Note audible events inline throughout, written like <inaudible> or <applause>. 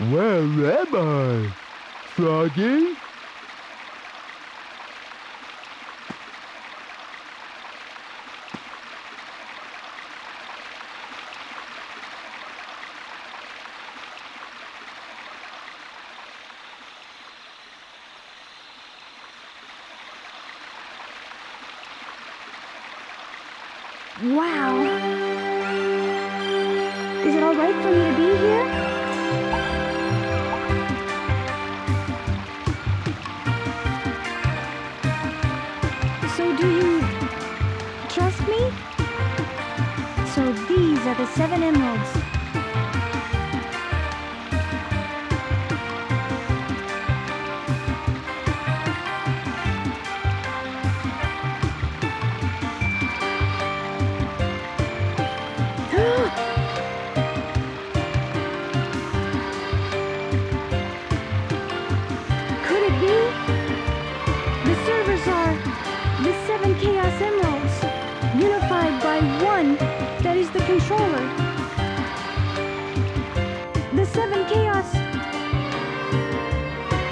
Where am I? Froggy? Wow. Is it all right for me to be here? The seven emeralds.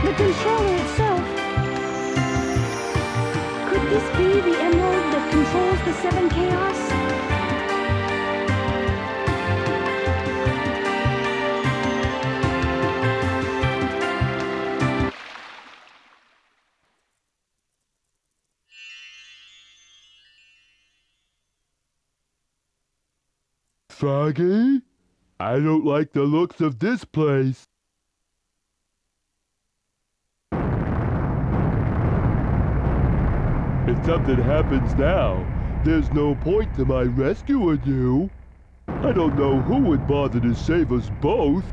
The controller itself. Could this be the emerald that controls the seven Chaos? Froggy? I don't like the looks of this place. If something happens now, there's no point to my rescuing you. I don't know who would bother to save us both.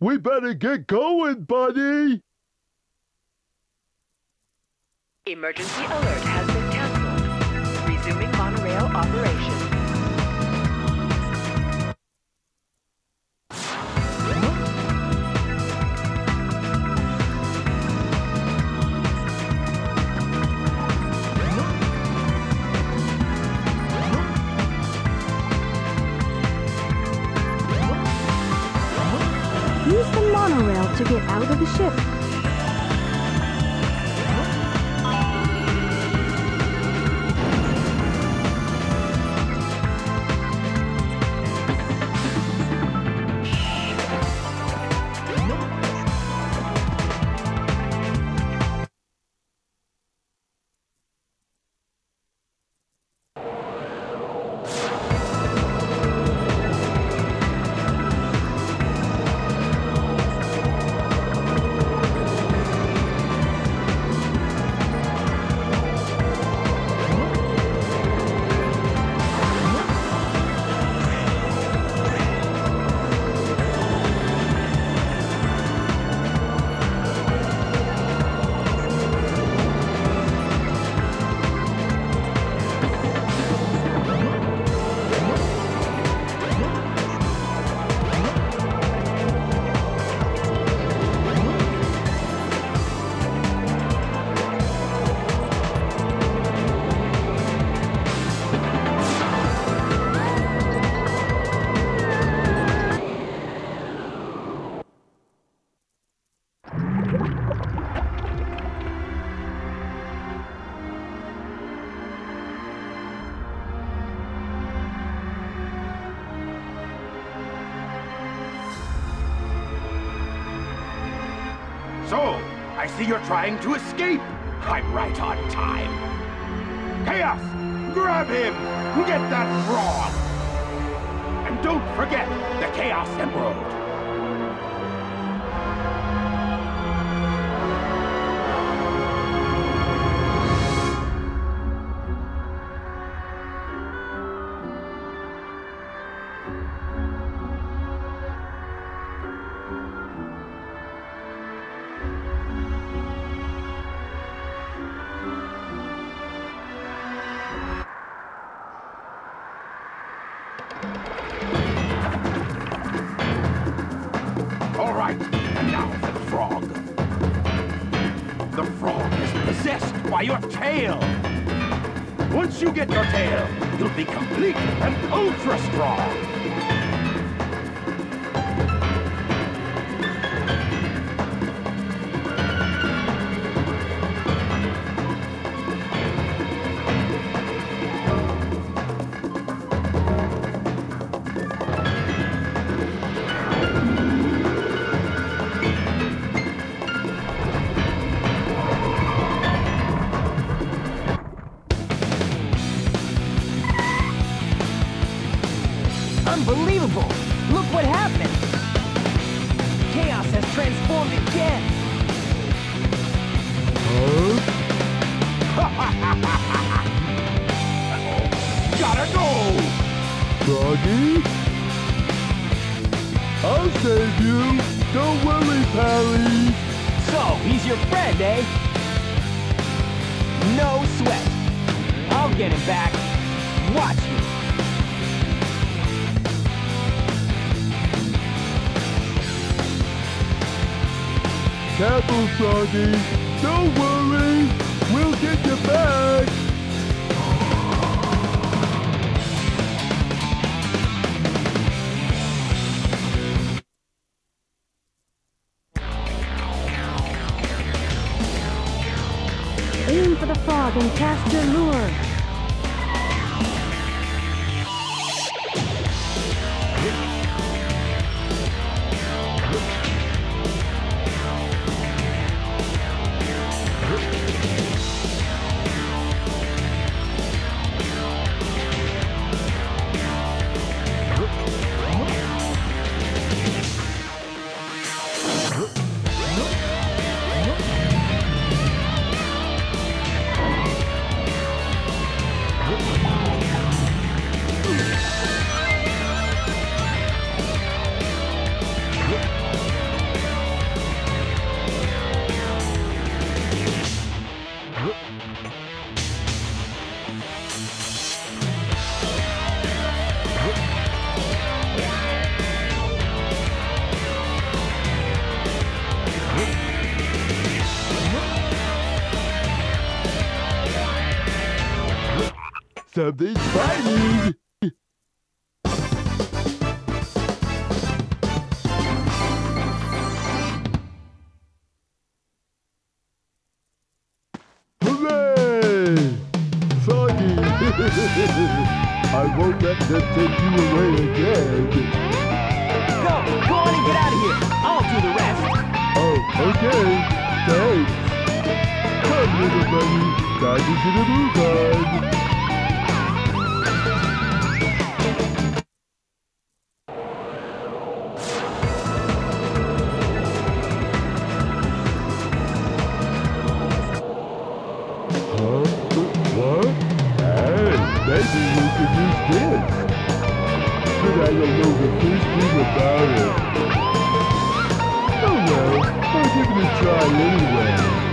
We better get going, buddy! Emergency alert has been canceled. Resuming monorail operation. The ship. So, I see you're trying to escape. I'm right on time. Chaos! Grab him! Get that frog! And don't forget the Chaos Emerald! All right, and now for the frog. The frog is possessed by your tail. Once you get your tail, you'll be complete and ultra strong. Froggy? I'll save you. Don't worry, Pally. So, he's your friend, eh? No sweat. I'll get him back. Watch me. Careful, Froggy. Don't worry. We'll get you back. And cast your lure. Something's fighting. Hooray! Froggy! <laughs> I won't let them take you away again. Go! Go on and get out of here! I'll do the rest! Oh, okay. Thanks. Come, little bunny. Time to get a move on. Give it a try anyway.